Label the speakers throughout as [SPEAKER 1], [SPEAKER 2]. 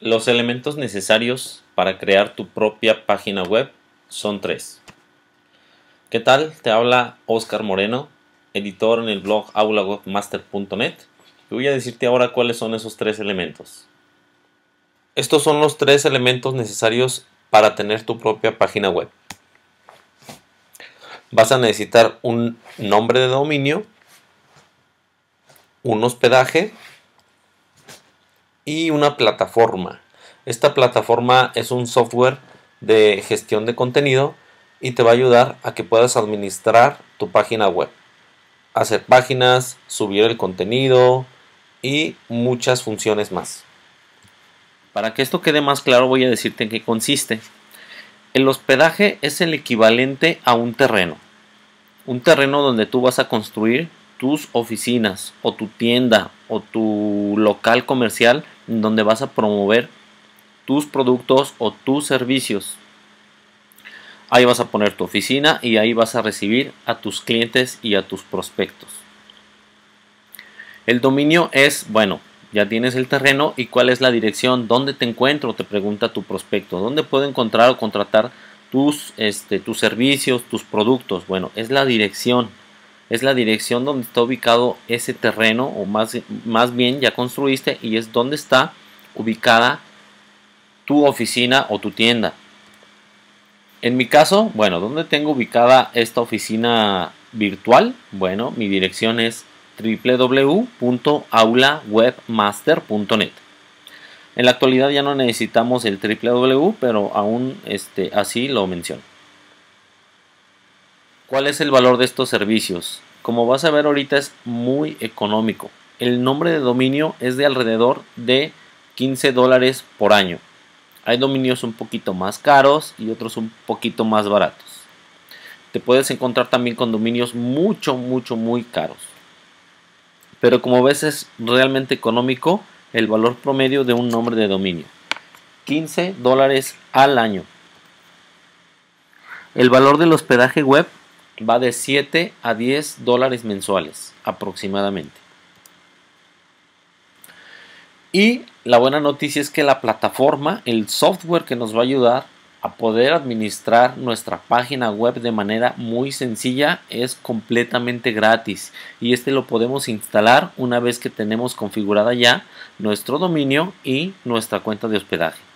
[SPEAKER 1] Los elementos necesarios para crear tu propia página web son tres. ¿Qué tal? Te habla Oscar Moreno, editor en el blog aulawebmaster.net. Y voy a decirte ahora cuáles son esos tres elementos. Estos son los tres elementos necesarios para tener tu propia página web. Vas a necesitar un nombre de dominio, un hospedaje y una plataforma. Esta plataforma es un software de gestión de contenido y te va a ayudar a que puedas administrar tu página web, hacer páginas, subir el contenido y muchas funciones más. Para que esto quede más claro voy a decirte en qué consiste. El hospedaje es el equivalente a un terreno. Un terreno donde tú vas a construir tus oficinas o tu tienda o tu local comercial donde vas a promover tus productos o tus servicios. Ahí vas a poner tu oficina y ahí vas a recibir a tus clientes y a tus prospectos. El dominio es, bueno, ya tienes el terreno y cuál es la dirección, dónde te encuentro, te pregunta tu prospecto, dónde puedo encontrar o contratar tus, este, tus servicios, tus productos. Bueno, es la dirección es la dirección donde está ubicado ese terreno o más, más bien ya construiste y es donde está ubicada tu oficina o tu tienda. En mi caso, bueno, ¿dónde tengo ubicada esta oficina virtual? Bueno, mi dirección es www.aulawebmaster.net. En la actualidad ya no necesitamos el www, pero aún este, así lo menciono. ¿Cuál es el valor de estos servicios? Como vas a ver ahorita es muy económico. El nombre de dominio es de alrededor de 15 dólares por año. Hay dominios un poquito más caros y otros un poquito más baratos. Te puedes encontrar también con dominios mucho, mucho, muy caros. Pero como ves es realmente económico el valor promedio de un nombre de dominio. 15 dólares al año. El valor del hospedaje web va de 7 a 10 dólares mensuales aproximadamente. Y la buena noticia es que la plataforma, el software que nos va a ayudar a poder administrar nuestra página web de manera muy sencilla es completamente gratis y este lo podemos instalar una vez que tenemos configurada ya nuestro dominio y nuestra cuenta de hospedaje.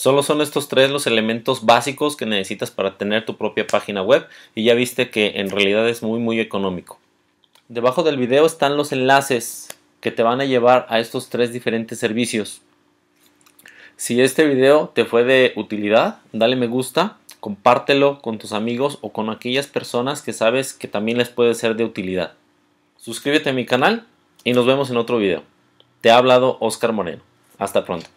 [SPEAKER 1] Solo son estos tres los elementos básicos que necesitas para tener tu propia página web y ya viste que en realidad es muy muy económico. Debajo del video están los enlaces que te van a llevar a estos tres diferentes servicios. Si este video te fue de utilidad, dale me gusta, compártelo con tus amigos o con aquellas personas que sabes que también les puede ser de utilidad. Suscríbete a mi canal y nos vemos en otro video. Te ha hablado Oscar Moreno. Hasta pronto.